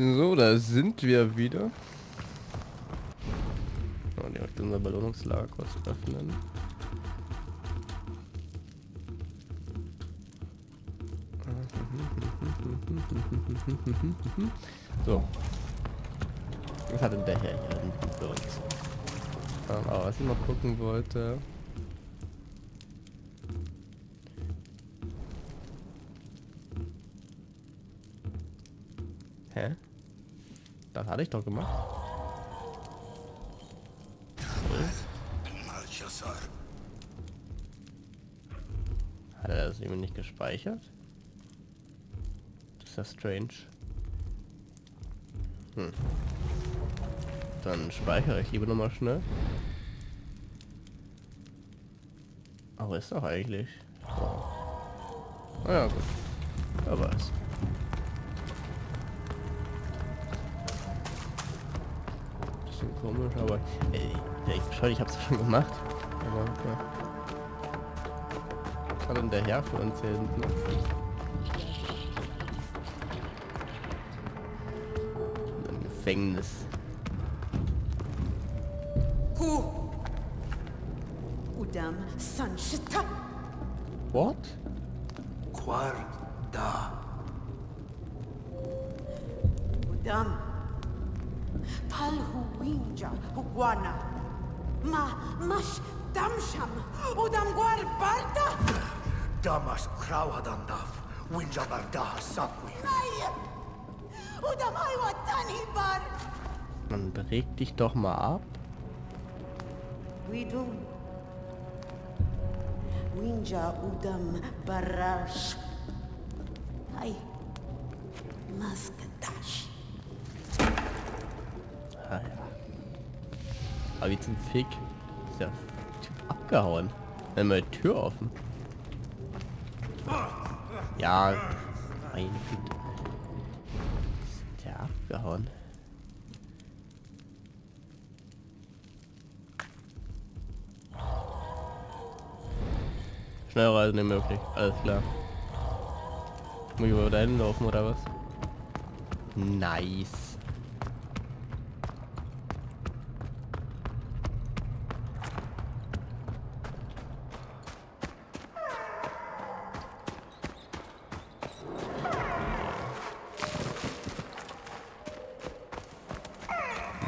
So, da sind wir wieder. Oh, direkt unser Belohnungslager kurz öffnen. So. Was hat denn der Herr hier? Ähm, aber was ich mal gucken wollte. Hä? Das hatte ich doch gemacht. Hat er das irgendwie nicht gespeichert? Das ist ja strange. Hm. Dann speichere ich lieber nochmal schnell. Aber ist doch eigentlich. Oh. Ah ja, gut. Wer weiß. Komisch, aber. Ey, ich bescheuert, ich hab's schon gemacht. Aber ja. Was hat denn der Herr für uns hier hinten? Ein Gefängnis. Who? Udam Sanchita. What? Quar da. Udam. Huguana. Ma Mash Damsham. Udam Guar Barda. Damas Krauhadandaf. Winjabarda Sakwi. Nay. Udam Aiwatani Bar. Man reg dich doch mal ab. We do. Winja Udam Barash. Ay. Maskadash. Ja. Aber wie zum Fick ist der Typ abgehauen. Mal die Tür offen. Ja, meine Güte. Ist der abgehauen. Schnellreise nicht möglich, alles klar. Muss ich wohl dahin laufen oder was? Nice.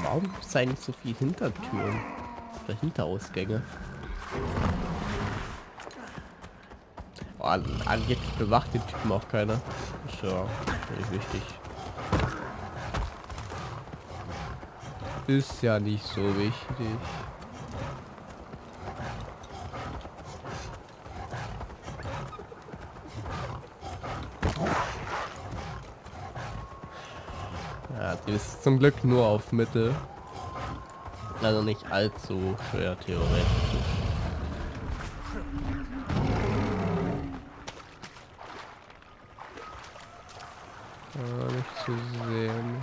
Warum gibt es eigentlich so viel Hintertüren? Oder Hinterausgänge? Oh, an- angeblich bewacht den Typen auch keiner. Ist ja nicht wichtig. Ist ja nicht so wichtig. Ja, die ist zum Glück nur auf Mitte. Also nicht allzu schwer theoretisch. Gar nicht zu sehen.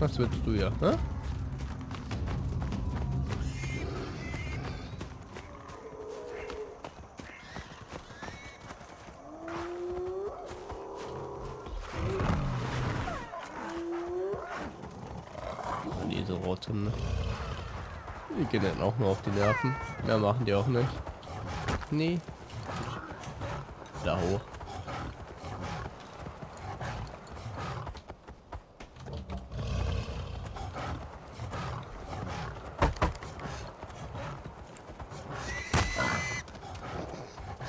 Was willst du ja, hä? Diese Roten. Die gehen dann auch nur auf die Nerven. Mehr machen die auch nicht. Nee. Da hoch.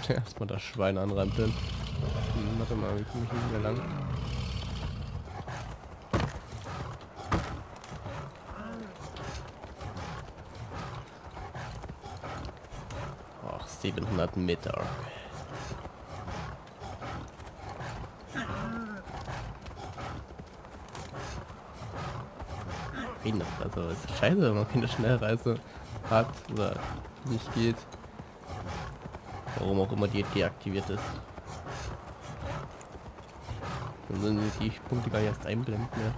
Erstmal das Schwein anrempeln. Hm, warte mal, wie komme ich hier lang? 700 Meter. Fresse, ist scheiße, wenn man keine Schnellreise hat oder nicht geht. Warum auch immer die deaktiviert ist. Dann sind die Punkte gar nicht erst einblenden mehr.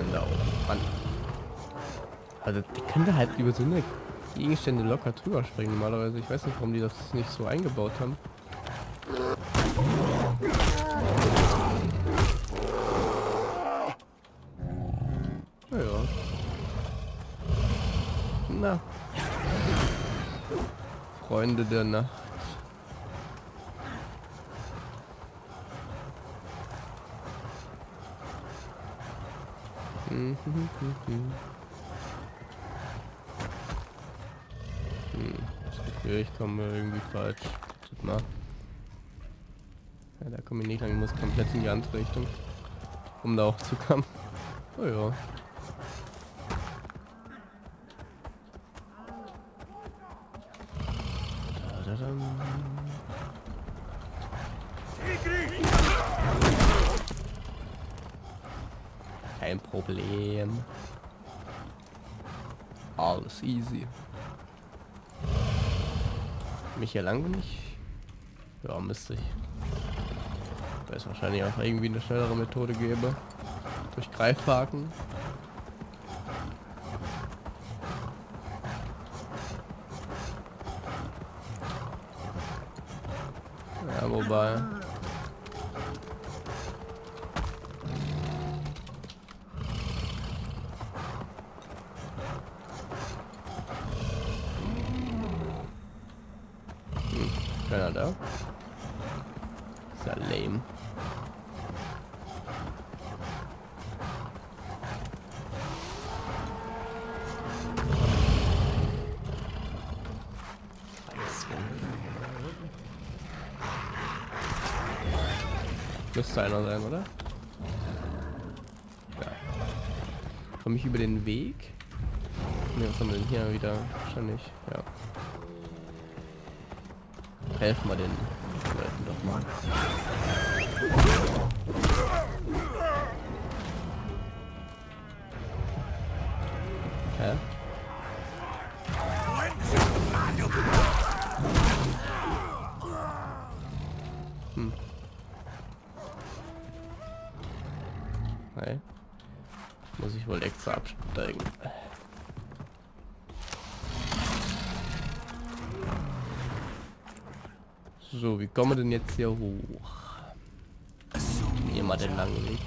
denn da oben? Mann. Also die können da halt über so eine Gegenstände locker drüber springen normalerweise. Ich weiß nicht, warum die das nicht so eingebaut haben. Ja. Na. Freunde der Nacht. Hm, Gefühl, ich komme irgendwie falsch. Tut mal. Ja, da komme ich nicht lang, ich muss komplett in die andere Richtung. Um da auch zu kommen. Oh ja. Kein Problem. Alles easy. Mich hier lang bin ich? Ja, müsste ich. Weil es wahrscheinlich auch irgendwie eine schnellere Methode gäbe. Durch Greifhaken. Ja, wobei. Lame. Müsste einer sein, oder? Ja. Komme ich über den Weg? Ne, was haben wir denn hier wieder? Wahrscheinlich, ja. Helfen wir den Leuten doch mal. Hä? Hm. Muss ich wohl extra absteigen. So, wie kommen wir denn jetzt hier hoch? Hier mal den langen Weg.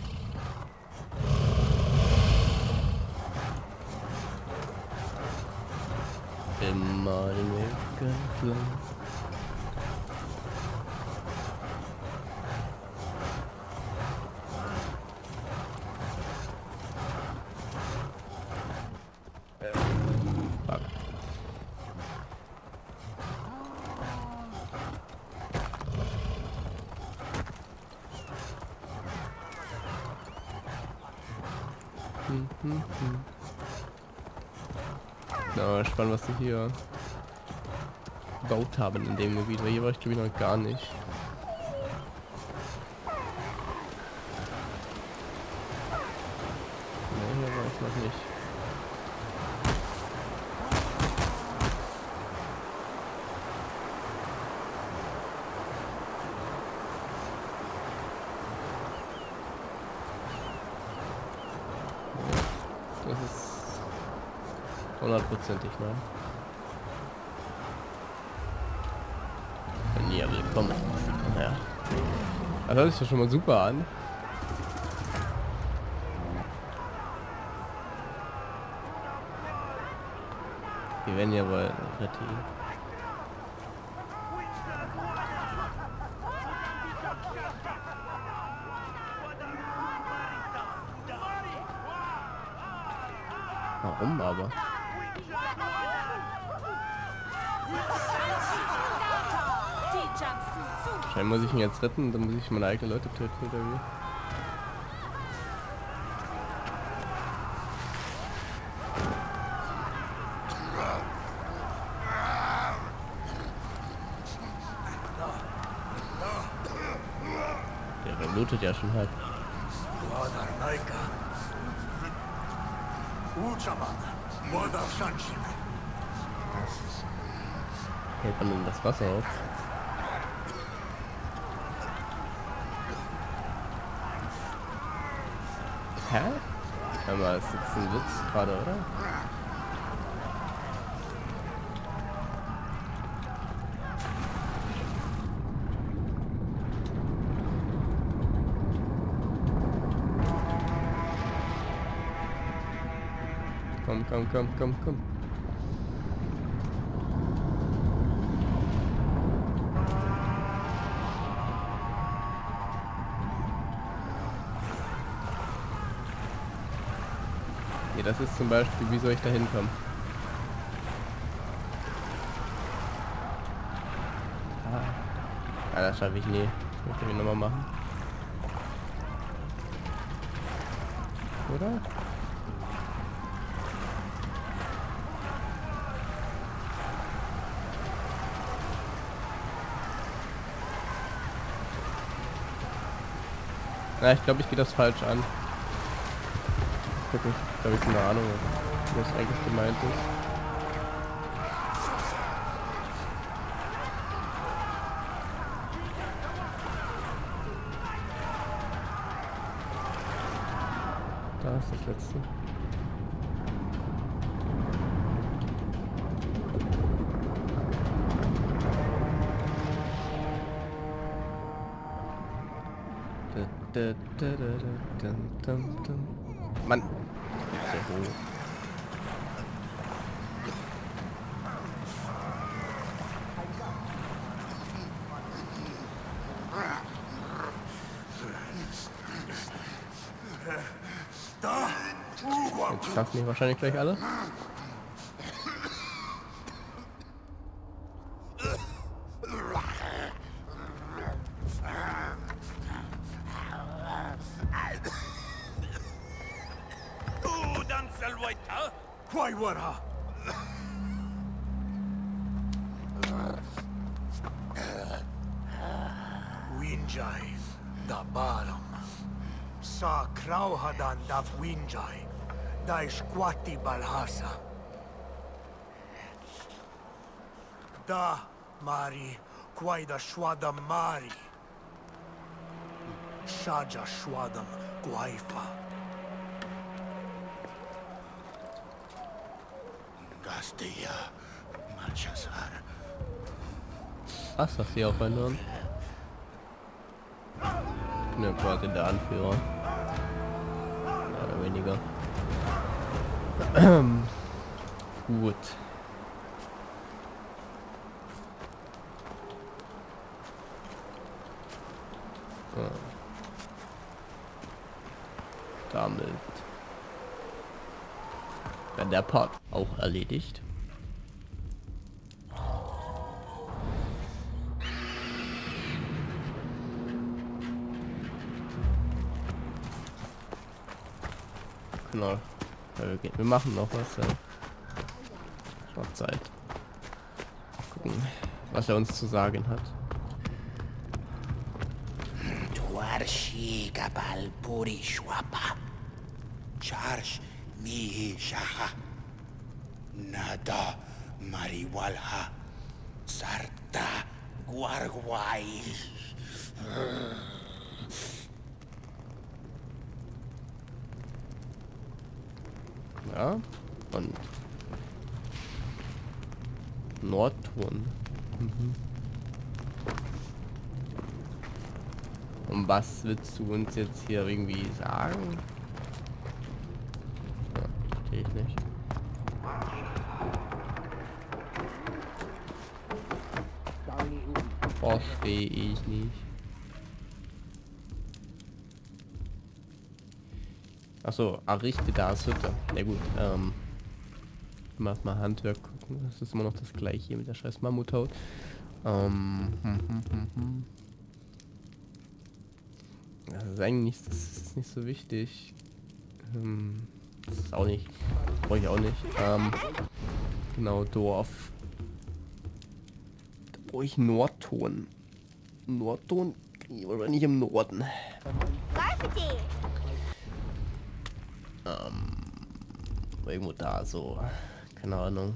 Immer den Weg entlang. Hm, hm, spannend, was sie hier gebaut haben in dem Gebiet, weil hier war ich glaube ich noch gar nicht. Ne, hier war ich noch nicht. Das ist hundertprozentig, ne? Ja, willkommen. Ja. Das hört sich doch schon mal super an. Wir werden ja wohl Retti. Warum aber? Scheinbar muss ich ihn jetzt retten, dann muss ich meine eigenen Leute töten oder wie? Der blutet ja schon. Naika. Uchaman, Shanshin. Hält man denn das Wasser auf? Hä? Aber ist jetzt ein Witz gerade, oder? Komm, komm, komm, komm, komm. Ja, das ist zum Beispiel, wie soll ich da hinkommen? Ah, das schaffe ich nie. Das möchte ich nochmal machen. Oder? Na, ich glaube, ich gehe das falsch an. Gucken. Da habe ich keine Ahnung, wie das eigentlich gemeint ist. Da ist das letzte. Mann. Uwa! Jetzt schaffen die wahrscheinlich gleich alle. Da squati balhasa. Da, Mari, quaida shwadam Mari. Shaja shwadam guaifa. Castilla, Malchazar. Was, sie auch verloren? Ich bin ja quasi der Anführer. Mehr oder weniger. Gut. Damit wäre der Part auch erledigt. Genau. Ja, wir, gehen- wir machen noch was. Ja. Noch Zeit. Gucken, was er uns zu sagen hat. Nada Mariwalha. Sarta Guarguai. Ja. Und Nordturn. Mhm. Und was willst du uns jetzt hier irgendwie sagen? Ja, verstehe ich nicht. Verstehe ich nicht. Achso, errichte das Hütte. Na gut, ähm. Mach mal Handwerk gucken. Das ist immer noch das gleiche hier mit der scheiß Mammuthaut. Ähm. Hm, hm, hm, hm. Das ist eigentlich nicht, das ist nicht so wichtig. Ähm, das ist auch nicht. Brauche ich auch nicht. Ähm, genau, Dorf. Da brauche ich Nordton. Nordton kriege ich wahrscheinlich im Norden. Ähm, irgendwo da so. Keine Ahnung.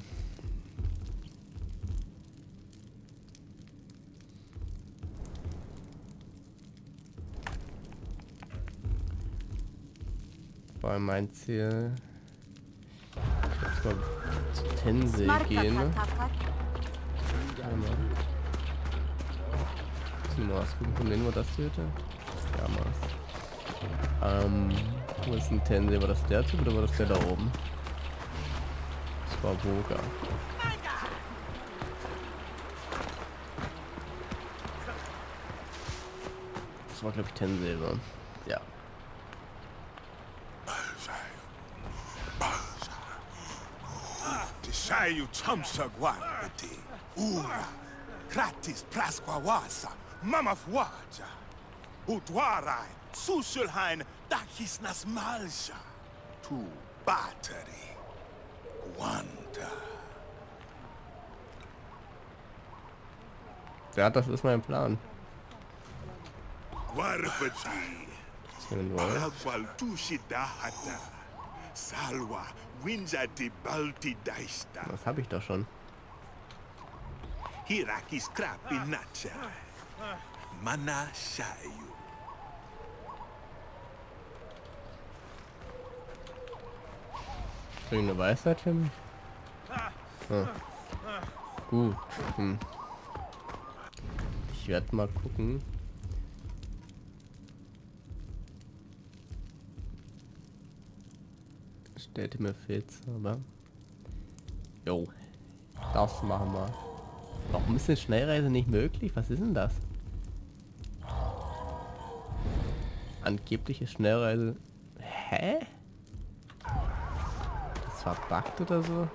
Allem mein Ziel. Jetzt mal zu Tensei gehen. Ne? Was gucken, von denen wir das töte? Ja, mal. Ähm, wo ist ein Tensei? War das der Typ oder war das der da oben? Das war Boga. Das war glaube ich Tensei, war. Ja. Tishayu chamsagwante ura kratis prasquawasa mamafwaja utwarai susulhain dahisnas malja tu battery wanda Ja, das ist mein Plan. Das habe ich doch schon. Hirakis krapi nacha Mana shayu Krieg ich eine Weisheit mich? Ah. Gut. Hm. Ich werde mal gucken. Stellte mir fehlt's, aber. Jo. Das machen wir. Warum ist eine Schnellreise nicht möglich? Was ist denn das? Angebliche Schnellreise. Hä? Das war buggt oder so?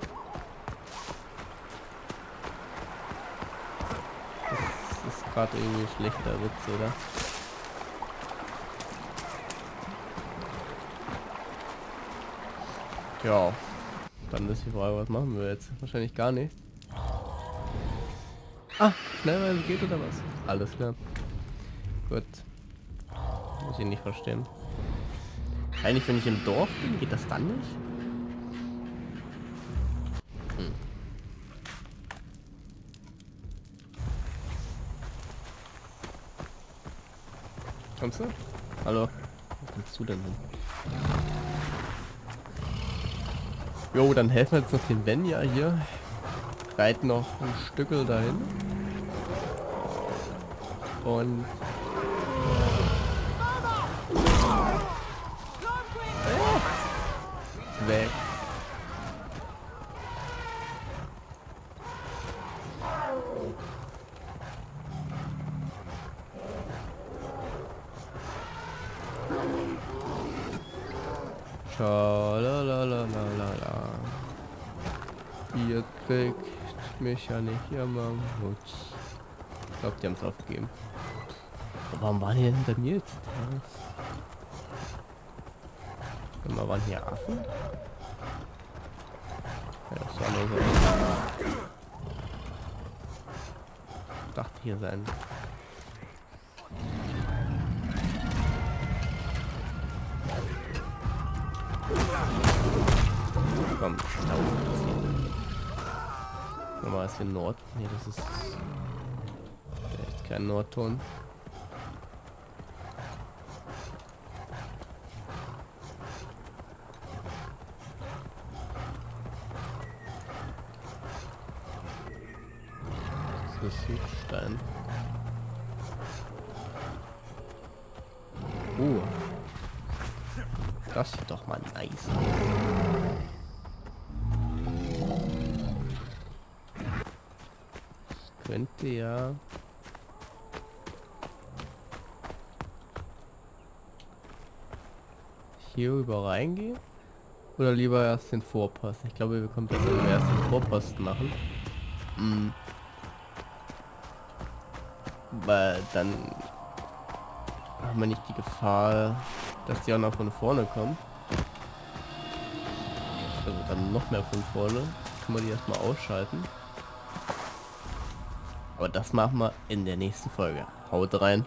Das ist gerade irgendwie schlechter Witz, oder? Ja, dann ist die Frage, was machen wir jetzt? Wahrscheinlich gar nicht. Ah, Schnellreise geht oder was? Alles klar. Gut. Muss ich nicht verstehen. Eigentlich, wenn ich im Dorf bin, geht das dann nicht? Kommst du? Hallo? Wo kommst du denn hin? Jo, dann helfen wir jetzt noch den Venja hier. Reiten noch ein Stückel dahin. Und... Weg. Schalalalala. Ihr kriegt mich ja nicht, ihr Mammut. Ich glaube, die haben es aufgegeben. Warum waren die denn hinter mir jetzt? Warte mal, waren hier Affen? Ja, das war nur so. Ich dachte hier sein. Komm. Nochmal ist hier Nord. Nee, das ist echt kein Nordton. Könnte ja... Hier rüber reingehen? Oder lieber erst den Vorposten? Ich glaube, wir können besser erst den Vorposten machen. Mm. Weil dann haben wir nicht die Gefahr, dass die auch noch von vorne kommen. Also dann noch mehr von vorne. Können wir die erstmal ausschalten. Aber das machen wir in der nächsten Folge. Haut rein.